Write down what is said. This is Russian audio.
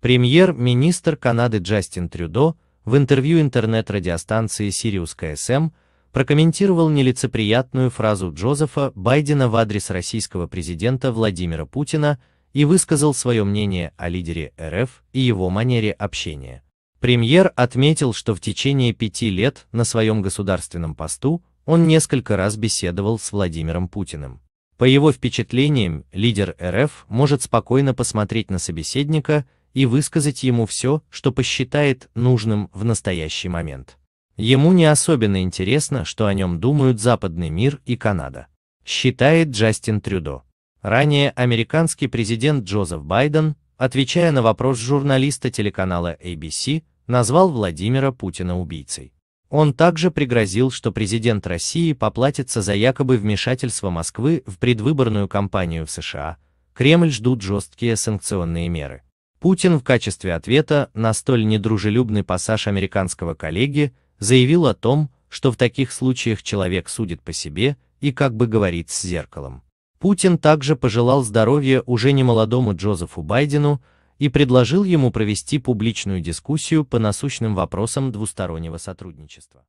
Премьер-министр Канады Джастин Трюдо в интервью интернет-радиостанции Sirius KSM прокомментировал нелицеприятную фразу Джозефа Байдена в адрес российского президента Владимира Путина и высказал свое мнение о лидере РФ и его манере общения. Премьер отметил, что в течение пяти лет на своем государственном посту он несколько раз беседовал с Владимиром Путиным. По его впечатлениям, лидер РФ может спокойно посмотреть на собеседника и высказать ему все, что посчитает нужным в настоящий момент. Ему не особенно интересно, что о нем думают западный мир и Канада, считает Джастин Трюдо. Ранее американский президент Джозеф Байден, отвечая на вопрос журналиста телеканала ABC, назвал Владимира Путина убийцей. Он также пригрозил, что президент России поплатится за якобы вмешательство Москвы в предвыборную кампанию в США. Кремль ждут жесткие санкционные меры. Путин в качестве ответа на столь недружелюбный пассаж американского коллеги заявил о том, что в таких случаях человек судит по себе и как бы говорит с зеркалом. Путин также пожелал здоровья уже немолодому Джозефу Байдену и предложил ему провести публичную дискуссию по насущным вопросам двустороннего сотрудничества.